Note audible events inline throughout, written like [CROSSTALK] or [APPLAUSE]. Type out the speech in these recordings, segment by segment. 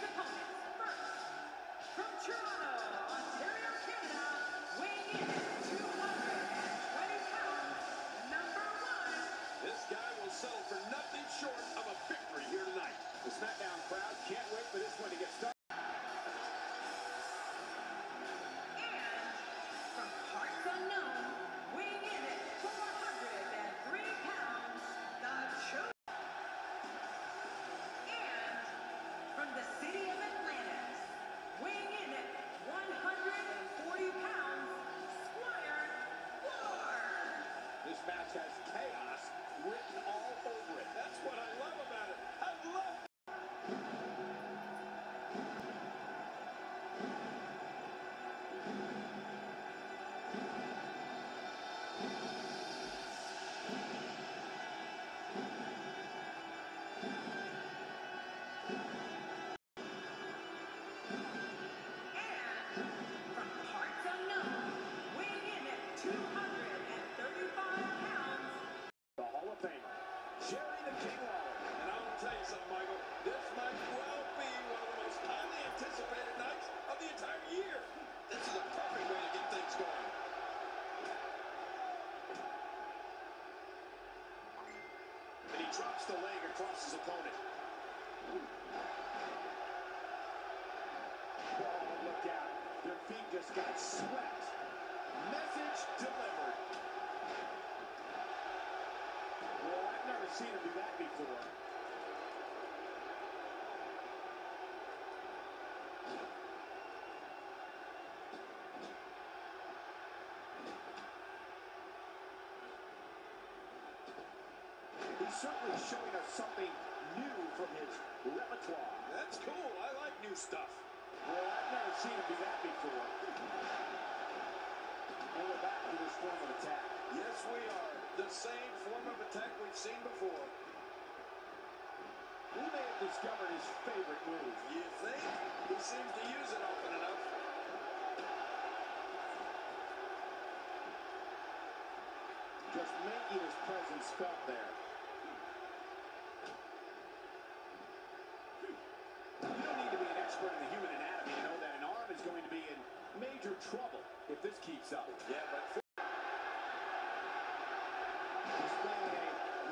his. First, from Toronto, swept. Message delivered. Well, I've never seen him do that before. He's certainly showing us something new from his repertoire. That's cool. I like new stuff. Well, I've never seen him do that before. And we're back to this form of attack. Yes, we are. The same form of attack we've seen before. He may have discovered his favorite move. You think? He seems to use it often enough. Just making his presence felt there. You don't need to be an expert in the human anatomy to know that an arm is going to be in major trouble if this keeps up. Yeah, but a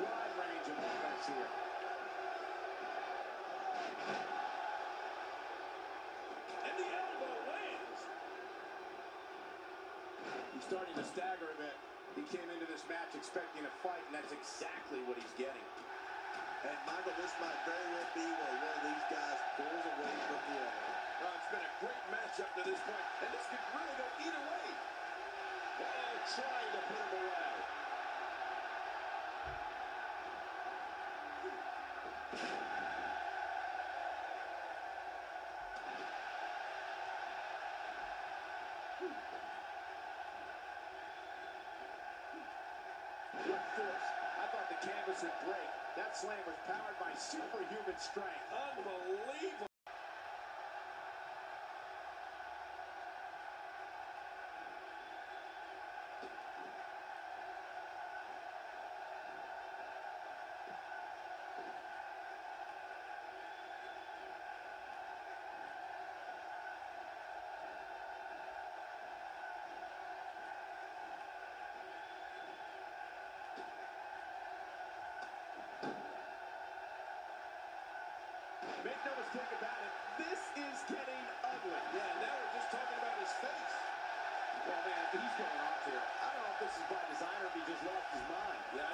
wide range of here. and the elbow lands. He's starting to stagger a bit. He came into this match expecting a fight, and that's exactly what he's getting. And Michael, this might very well be where one of these guys pulls away from the other. Well, it's been a great match up to this point, and this could really go either way. Oh, trying to put him away. What force. I thought the canvas would break. That slam was powered by superhuman strength. Unbelievable. Make no mistake about it, this is getting ugly. Yeah, now we're just talking about his face. Well, man, he's going off here. I don't know if this is by design or if he just lost his mind. Yeah.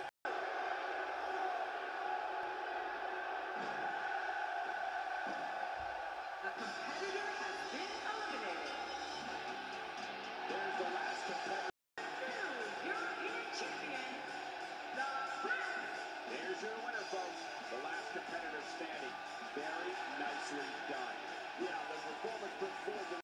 I [LAUGHS] was done. Yeah, the performance was